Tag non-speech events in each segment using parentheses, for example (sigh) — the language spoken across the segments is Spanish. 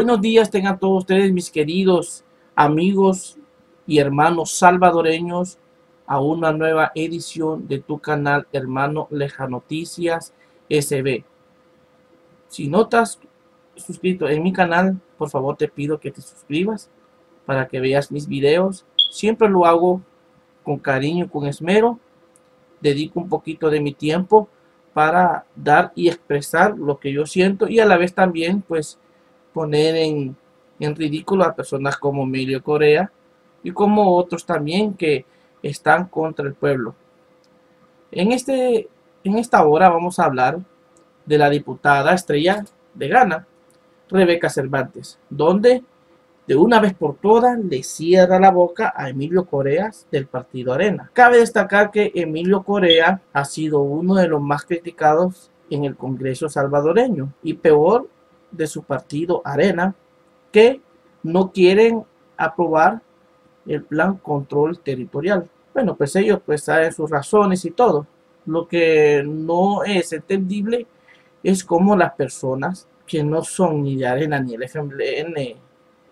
Buenos días tengan todos ustedes, mis queridos amigos y hermanos salvadoreños, a una nueva edición de tu canal Hermano Leja Noticias SB. Si no estás suscrito en mi canal, por favor te pido que te suscribas para que veas mis videos. Siempre lo hago con cariño, con esmero. Dedico un poquito de mi tiempo para dar y expresar lo que yo siento y a la vez también pues poner en, ridículo a personas como Emilio Corea y como otros también que están contra el pueblo. En, este, en esta hora vamos a hablar de la diputada estrella de Ghana, Rebeca Cervantes, donde de una vez por todas le cierra la boca a Emilio Corea del partido Arena. Cabe destacar que Emilio Corea ha sido uno de los más criticados en el Congreso salvadoreño y peor de su partido Arena, que no quieren aprobar el plan control territorial. Bueno, pues ellos pues saben sus razones y todo. Lo que no es entendible es cómo las personas que no son ni de Arena ni el FMLN,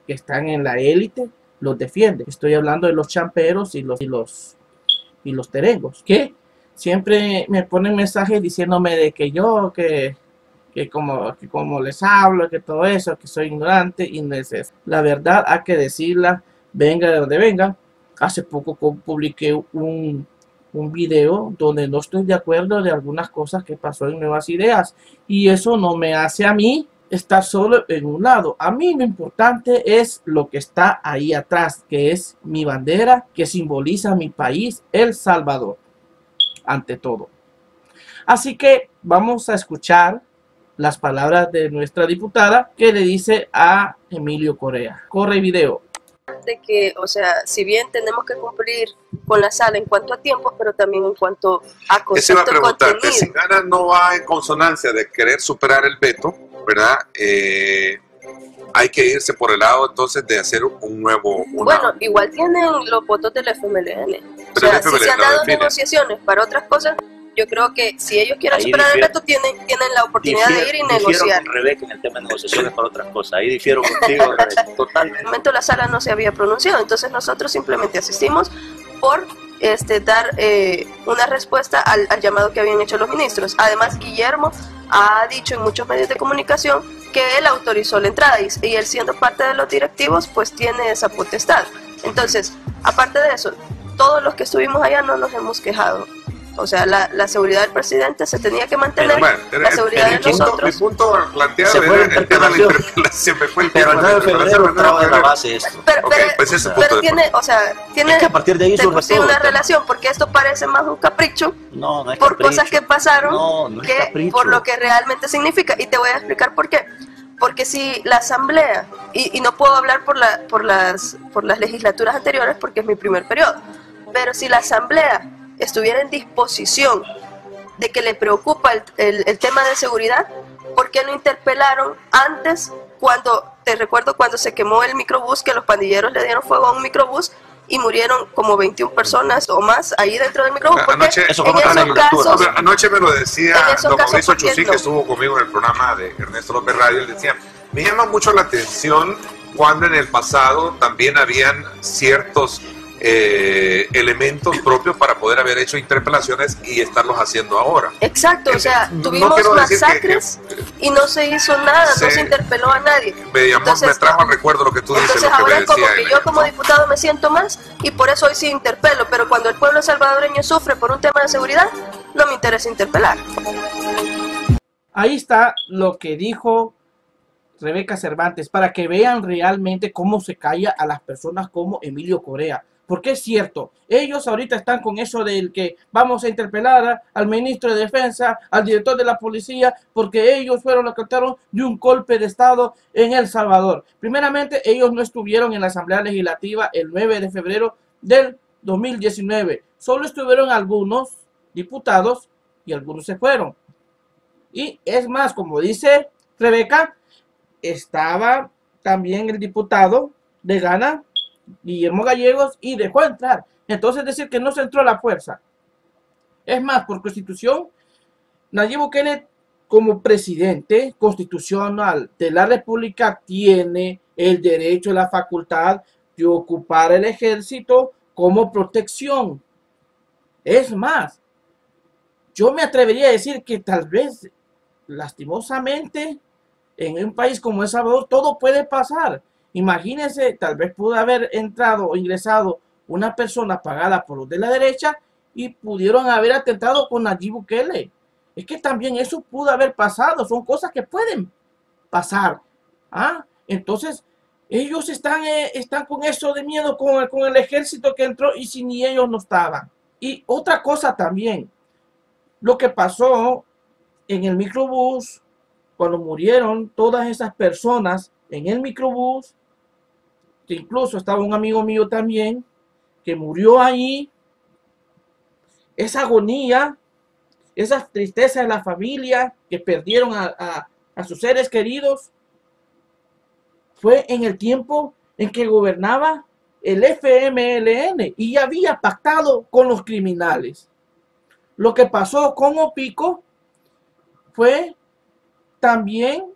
que están en la élite, los defienden. Estoy hablando de los champeros y los, y los, y los terengos, que siempre me ponen mensajes diciéndome de que yo, que que como, que como les hablo, que todo eso, que soy ignorante y neces La verdad hay que decirla, venga de donde venga. Hace poco publiqué un, un video donde no estoy de acuerdo de algunas cosas que pasó en Nuevas Ideas y eso no me hace a mí estar solo en un lado. A mí lo importante es lo que está ahí atrás, que es mi bandera, que simboliza mi país, El Salvador, ante todo. Así que vamos a escuchar las palabras de nuestra diputada que le dice a Emilio Corea. Corre video. De que, o sea, si bien tenemos que cumplir con la sala en cuanto a tiempo, pero también en cuanto a concepto se va a preguntar, que si Gana no va en consonancia de querer superar el veto, ¿verdad? Eh, hay que irse por el lado entonces de hacer un nuevo... Bueno, igual tienen los votos del FMLN. o sea, si se han dado negociaciones para otras cosas, yo creo que si ellos quieren superar el reto, tienen, tienen la oportunidad de ir y negociar. con Rebeca en el tema de negociaciones para otras cosas. Ahí difiero contigo, (laughs) totalmente. En el momento la sala no se había pronunciado, entonces nosotros simplemente asistimos por este, dar eh, una respuesta al, al, llamado que habían hecho los ministros. Además, Guillermo ha dicho en muchos medios de comunicación que él autorizó la entrada y, y él siendo parte de los directivos, pues tiene esa potestad. Entonces, aparte de eso, todos los que estuvimos allá no nos hemos quejado. O sea, la, la seguridad del presidente se tenía que mantener, la seguridad de nosotros. Mi punto planteado era el tema de la interpelación, me fue el pero tema de la de la base esto. Pero, okay, pues ese punto pero tiene, o sea, tiene es que a partir de ahí tiene una relación, porque esto parece más un capricho no, no es por capricho. cosas que pasaron no, no que por lo que realmente significa. Y te voy a explicar por qué porque si la asamblea y, y, no puedo hablar por la por las por las legislaturas anteriores porque es mi primer periodo pero si la asamblea estuviera en disposición de que le preocupa el, el, tema de seguridad, ¿por qué no interpelaron antes cuando, te recuerdo cuando se quemó el microbús, que los pandilleros le dieron fuego a un microbús y murieron como 21 personas o más ahí dentro del microbús? Anoche, eso en esos casos, anoche me lo decía don Mauricio Chusí, que estuvo conmigo en el programa de Ernesto López Radio, él decía, me llama mucho la atención cuando en el pasado también habían ciertos eh, elementos propios para poder haber hecho interpelaciones y estarlos haciendo ahora. Exacto, o sea, tuvimos masacres y no se hizo nada, no se interpeló a nadie. Me, entonces, me trajo al recuerdo lo que tú dices. Entonces ahora es como que yo como diputado me siento más y por eso hoy sí interpelo, pero cuando el pueblo salvadoreño sufre por un tema de seguridad, no me interesa interpelar. Ahí está lo que dijo Rebeca Cervantes, para que vean realmente cómo se calla a las personas como Emilio Corea. Porque es cierto, ellos ahorita están con eso del que vamos a interpelar al ministro de Defensa, al director de la policía, porque ellos fueron los que trataron de un golpe de Estado en El Salvador. Primeramente, ellos no estuvieron en la Asamblea Legislativa el 9 de febrero del 2019. Solo estuvieron algunos diputados y algunos se fueron. Y es más, como dice Rebeca, estaba también el diputado de Ghana, Guillermo Gallegos y dejó entrar. Entonces decir que no se entró a la fuerza. Es más, por constitución, Nayib Bukele como presidente constitucional de la República tiene el derecho la facultad de ocupar el ejército como protección. Es más, yo me atrevería a decir que tal vez, lastimosamente, en un país como El Salvador, todo puede pasar. Imagínense, tal vez pudo haber entrado o ingresado una persona pagada por los de la derecha y pudieron haber atentado con Nayib Bukele. Es que también eso pudo haber pasado, son cosas que pueden pasar. ¿ah? Entonces, ellos están, eh, están con eso de miedo con, con el ejército que entró y si ni ellos no estaban. Y otra cosa también, lo que pasó en el microbús, cuando murieron todas esas personas en el microbús, que incluso estaba un amigo mío también, que murió ahí, esa agonía, esa tristeza de la familia que perdieron a, a sus seres queridos, fue en el tiempo en que gobernaba el FMLN y había pactado con los criminales. Lo que pasó con Opico fue también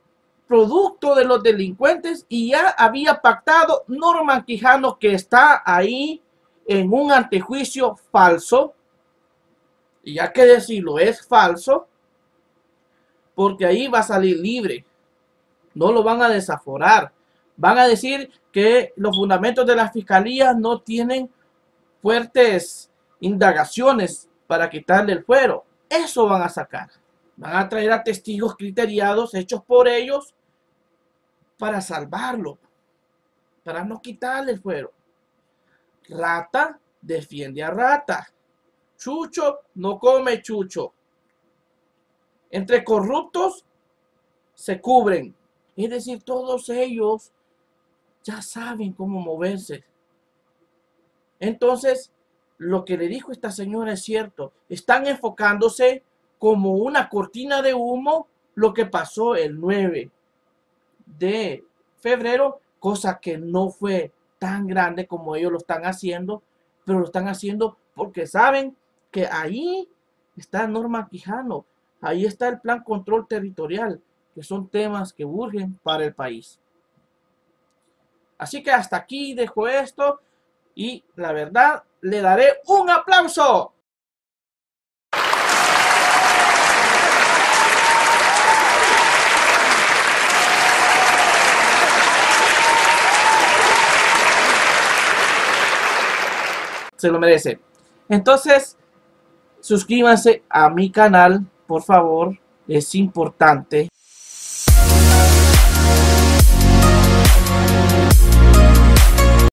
producto de los delincuentes y ya había pactado Norman Quijano que está ahí en un antejuicio falso. Y ya que decirlo, es falso, porque ahí va a salir libre. No lo van a desaforar. Van a decir que los fundamentos de la fiscalía no tienen fuertes indagaciones para quitarle el fuero. Eso van a sacar. Van a traer a testigos criteriados hechos por ellos para salvarlo, para no quitarle el fuero. Rata defiende a rata. Chucho no come chucho. Entre corruptos se cubren. Es decir, todos ellos ya saben cómo moverse. Entonces, lo que le dijo esta señora es cierto. Están enfocándose como una cortina de humo lo que pasó el 9 de febrero, cosa que no fue tan grande como ellos lo están haciendo, pero lo están haciendo porque saben que ahí está Norma Quijano, ahí está el plan control territorial, que son temas que urgen para el país. Así que hasta aquí dejo esto y la verdad le daré un aplauso. Se lo merece. Entonces, suscríbanse a mi canal, por favor. Es importante